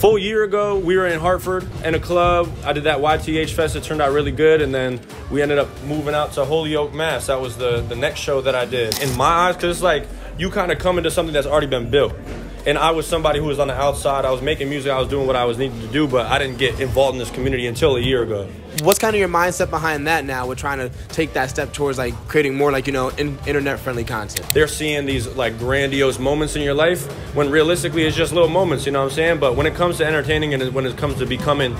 full year ago, we were in Hartford in a club. I did that YTH Fest. It turned out really good, and then we ended up moving out to Holyoke, Mass. That was the the next show that I did. In my eyes, because it's like you kind of come into something that's already been built. And I was somebody who was on the outside. I was making music. I was doing what I was needing to do, but I didn't get involved in this community until a year ago. What's kind of your mindset behind that now? We're trying to take that step towards like creating more like you know in, internet friendly content. they're seeing these like grandiose moments in your life when realistically it's just little moments you know what i'm saying but when it comes to entertaining and when it comes to becoming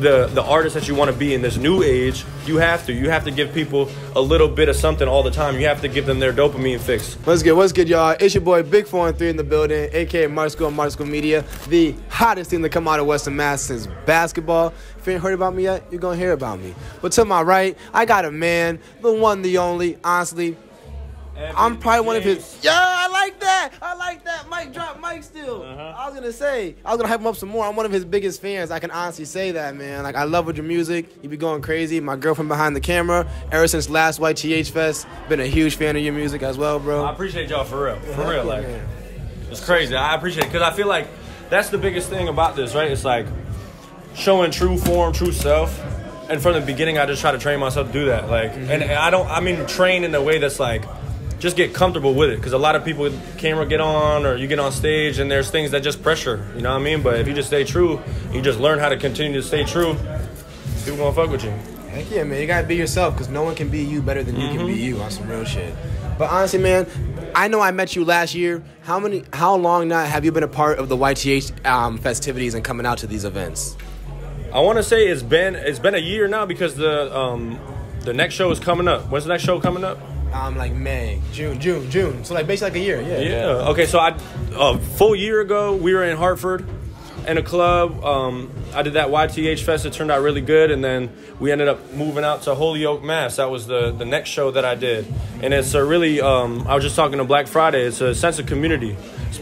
the the artist that you want to be in this new age you have to you have to give people a little bit of something all the time you have to give them their dopamine fix What's good? What's good, y'all? It's your boy Big Four and Three in the building, aka Marsco and School Media, the hottest thing to come out of Western Mass since basketball. If you ain't heard about me yet, you're gonna hear about me. But to my right, I got a man, the one, the only. Honestly, I'm probably one of his. Yeah, I like that. I like that. mic drop Mike still. Uh-huh. I was gonna say, I was gonna hype him up some more. I'm one of his biggest fans. I can honestly say that, man. Like I love with your music. You be going crazy. My girlfriend behind the camera. Ever since last YTH Fest, been a huge fan of your music as well, bro. i appreciate y'all for real for real like it's crazy i appreciate it because i feel like that's the biggest thing about this right it's like showing true form true self and from the beginning i just try to train myself to do that like and i don't i mean train in a way that's like just get comfortable with it because a lot of people camera get on or you get on stage and there's things that just pressure you know what i mean but if you just stay true you just learn how to continue to stay true people gonna fuck with you Heck yeah, man. You gotta be yourself because no one can be you better than you can be Mm-hmm. you on some real shit. But honestly, man, I know I met you last year. How many? How long now have you been a part of the YTH um, festivities and coming out to these events? I want to say it's been it's been a year now because the um the next show is coming up. When's the next show coming up? Um, like May, June, June, June. So like basically like a year. Yeah. Yeah. Okay. So I a full year ago we were in Hartford in a club. Um, I did that YTH Fest. It turned out really good, and then we ended up moving out to Holyoke, Mass. That was the the next show that I did, and it's a really. Um, I was just talking to Black Friday. It's a sense of community,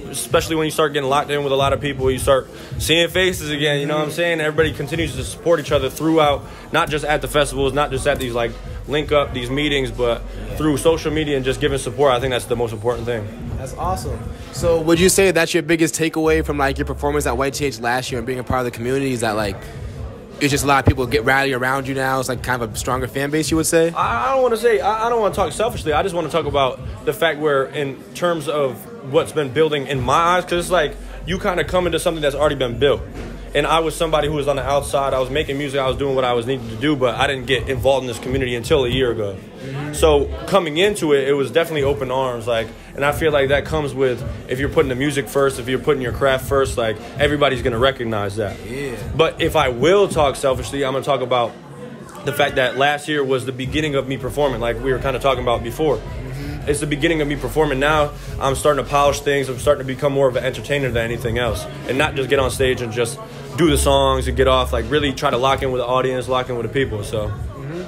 especially when you start getting locked in with a lot of people. You start seeing faces again. You know what I'm saying? Everybody continues to support each other throughout, not just at the festivals, not just at these like link up these meetings, but through social media and just giving support. I think that's the most important thing. That's awesome. So would you say that's your biggest takeaway from like your performance at YTH last year and being a part of the community? Is that like it's just a lot of people get rally around you now? It's like kind of a stronger fan base, you would say? I I don't want to say I I don't want to talk selfishly. I just want to talk about the fact where, in terms of what's been building in my eyes, because it's like you kind of come into something that's already been built. And I was somebody who was on the outside. I was making music. I was doing what I was needing to do, but I didn't get involved in this community until a year ago. Mm-hmm. So coming into it, it was definitely open arms. Like, and I feel like that comes with if you're putting the music first, if you're putting your craft first, like everybody's gonna recognize that. Yeah. But if I will talk selfishly, I'm gonna talk about the fact that last year was the beginning of me performing, like we were kind of talking about before. Mm-hmm. It's the beginning of me performing. Now I'm starting to polish things. I'm starting to become more of an entertainer than anything else, and not just get on stage and just do the songs and get off. Like really try to lock in with the audience, lock in with the people. So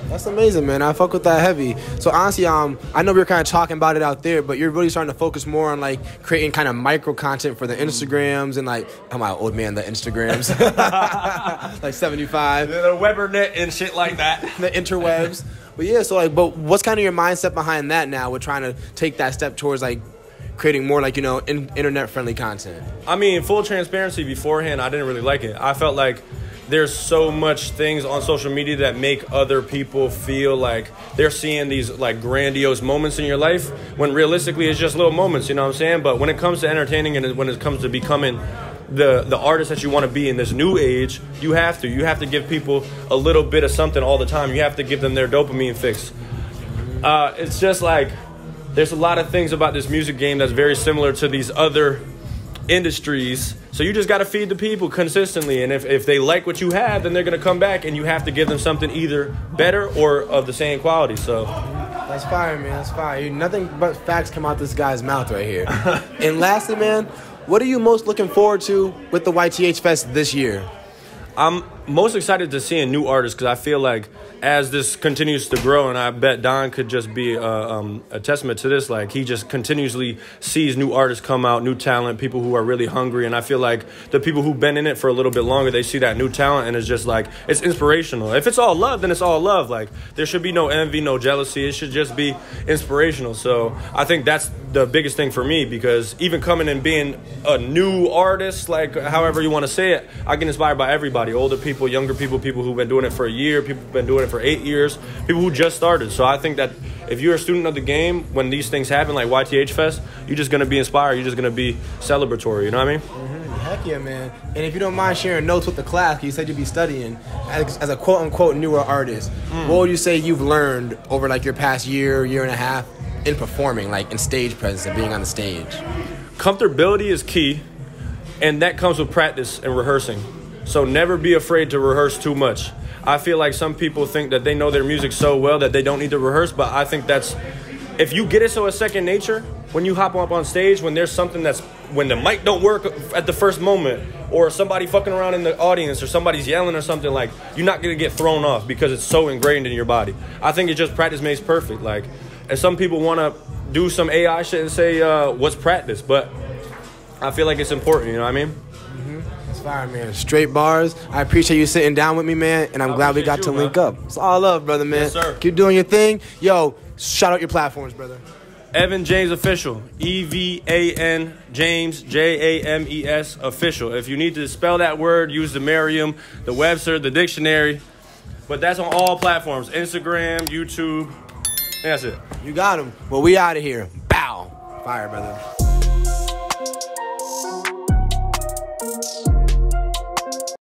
That's amazing, man. I fuck with that heavy. So honestly, um, I know we were kind of talking about it out there, but you're really starting to focus more on like creating kind of micro content for the Instagrams and like, I'm my old man, the Instagrams, like 75, the Webernet and shit like that. the interwebs. But yeah, so like, but what's kind of your mindset behind that now? We're trying to take that step towards like creating more like you know in, internet friendly content. I mean, full transparency. Beforehand, I didn't really like it. I felt like there's so much things on social media that make other people feel like they're seeing these like grandiose moments in your life when realistically it's just little moments. You know what I'm saying? But when it comes to entertaining and when it comes to becoming the the artist that you want to be in this new age, you have to. You have to give people a little bit of something all the time. You have to give them their dopamine fix. Uh, it's just like there's a lot of things about this music game that's very similar to these other industries. So you just got to feed the people consistently. And if, if they like what you have, then they're going to come back and you have to give them something either better or of the same quality. So That's fire, man. That's fire. Nothing but facts come out this guy's mouth right here. and lastly, man, what are you most looking forward to with the YTH Fest this year? I'm most excited to see a new artist because I feel like as this continues to grow, and I bet Don could just be a, um, a, testament to this. Like he just continuously sees new artists come out, new talent, people who are really hungry, and I feel like the people who've been in it for a little bit longer, they see that new talent, and it's just like it's inspirational. If it's all love, then it's all love. Like there should be no envy, no jealousy. It should just be inspirational. So I think that's the biggest thing for me because even coming and being a new artist, like however you want to say it, I get inspired by everybody, older people, younger people, people who've been doing it for a year, people who've been doing it for eight years, people who just started. So I think that if you're a student of the game, when these things happen, like YTH Fest, you're just gonna be inspired. You're just gonna be celebratory. You know what I mean? Mm-hmm. Heck yeah, man. And if you don't mind sharing notes with the class, you said you'd be studying as, as a quote unquote newer artist. Mm. What would you say you've learned over like your past year, year and a half in performing, like in stage presence and being on the stage? Comfortability is key, and that comes with practice and rehearsing. So never be afraid to rehearse too much. I feel like some people think that they know their music so well that they don't need to rehearse, but I think that's if you get it so a second nature, when you hop up on stage, when there's something that's when the mic don't work at the first moment, or somebody fucking around in the audience, or somebody's yelling or something like, you're not gonna get thrown off because it's so ingrained in your body. I think it's just practice makes perfect. Like, and some people want to do some AI shit and say, uh, "What's practice?" But I feel like it's important. You know what I mean? Fire, man. Straight bars. I appreciate you sitting down with me, man, and I'm I glad we got you, to link up. It's all love, brother, man. Yes, sir. Keep doing your thing. Yo, shout out your platforms, brother. Evan James Official. E V A N James J A M E S Official. If you need to spell that word, use the Merriam, the Webster, the dictionary. But that's on all platforms Instagram, YouTube. That's it. You got him. Well, we out of here. Bow. Fire, brother.